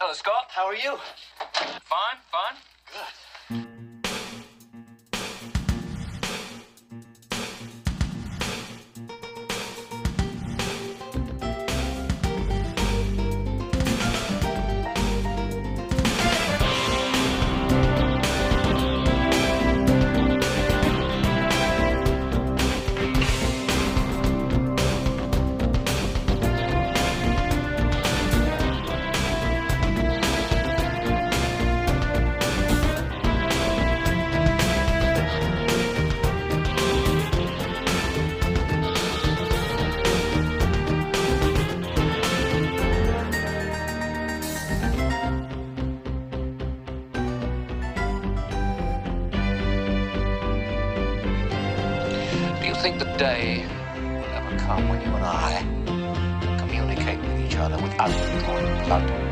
Hello, Scott. How are you? Fine, fine. Good. Think the day will ever come when you and I can communicate with each other without drawing blood?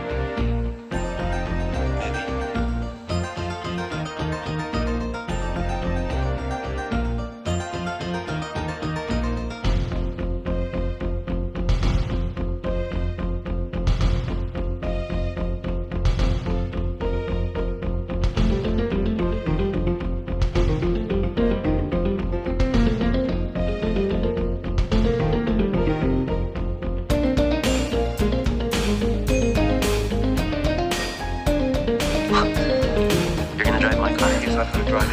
I'm to drive.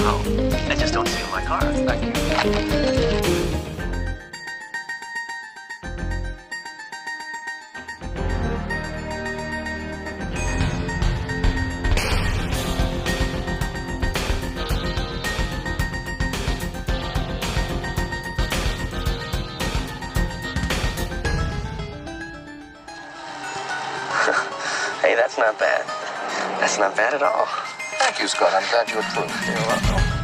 No. I just don't steal my car. Thank you. Hey, that's not bad. That's not bad at all. Thank you, Scott. I'm glad you approve.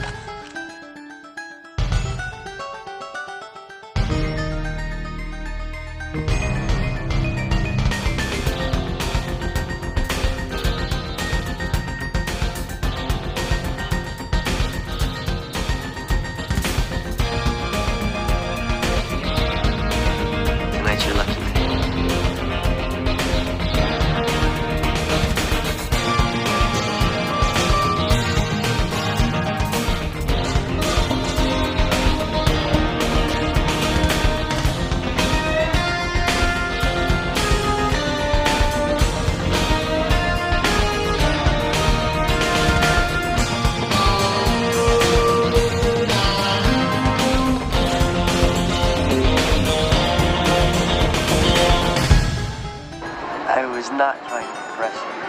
Not trying to impress you.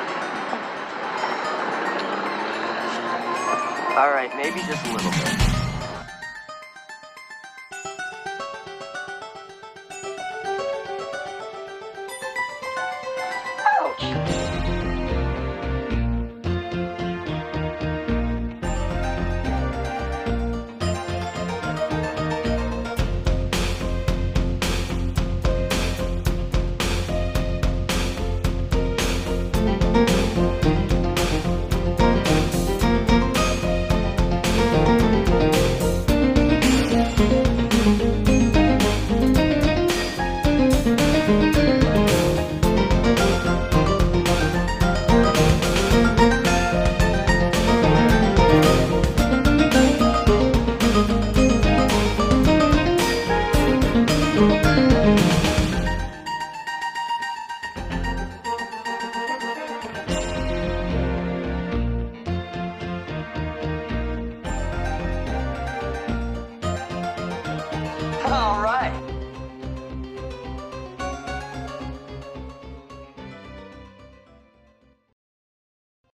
All right, maybe just a little bit. All